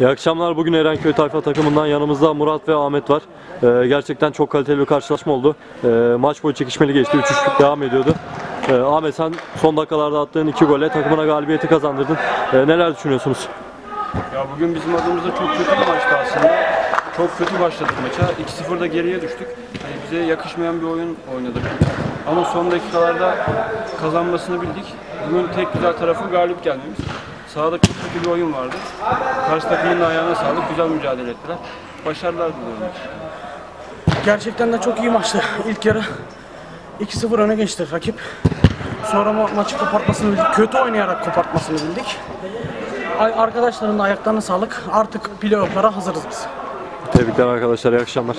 İyi akşamlar. Bugün Erenköy Tayfa takımından yanımızda Murat ve Ahmet var. Ee, gerçekten çok kaliteli bir karşılaşma oldu. Ee, maç boyu çekişmeli geçti. 3-3 devam ediyordu. Ee, Ahmet sen son dakikalarda attığın iki golle takımına galibiyeti kazandırdın. Ee, neler düşünüyorsunuz? Ya bugün bizim adımıza çok kötü bir maçtı aslında. Çok kötü başladık maça. 2-0'da geriye düştük. Hani bize yakışmayan bir oyun oynadık. Ama son dakikalarda kazanmasını bildik. Bugün tek güzel tarafı galip gelmemiz. Sahada çok kötü bir oyun vardı. Karşı takımın da ayağına sağlık. Güzel mücadele ettiler. Başarılar diliyorum. Gerçekten de çok iyi maçtı. İlk yarı 2-0 öne geçti rakip. Sonra ma- maçı kopartmasını bildik. Kötü oynayarak kopartmasını bildik. Ay- Arkadaşların da ayaklarına sağlık. Artık playoff'lara hazırız biz. Tebrikler arkadaşlar. İyi akşamlar.